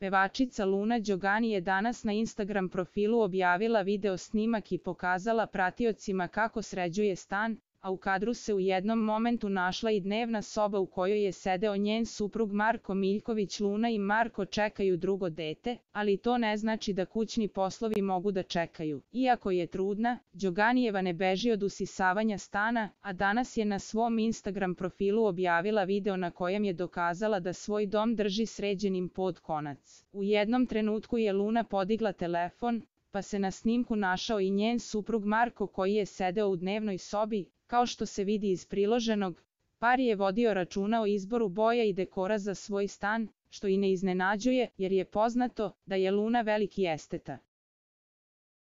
Pevačica Luna Đogani je danas na Instagram profilu objavila video snimak i pokazala pratiocima kako sređuje stan, a u kadru se u jednom momentu našla i dnevna soba u kojoj je sedeo njen suprug Marko Miljković Luna i Marko čekaju drugo dete, ali to ne znači da kućni poslovi mogu da čekaju. Iako je trudna, Đoganijeva ne beži od usisavanja stana, a danas je na svom Instagram profilu objavila video na kojem je dokazala da svoj dom drži sređenim pod konac. U jednom trenutku je Luna podigla telefon, pa se na snimku našao i njen suprug Marko koji je sedeo u dnevnoj sobi, Kao što se vidi iz priloženog, par je vodio računa o izboru boja i dekora za svoj stan, što i ne iznenađuje, jer je poznato da je Luna veliki esteta.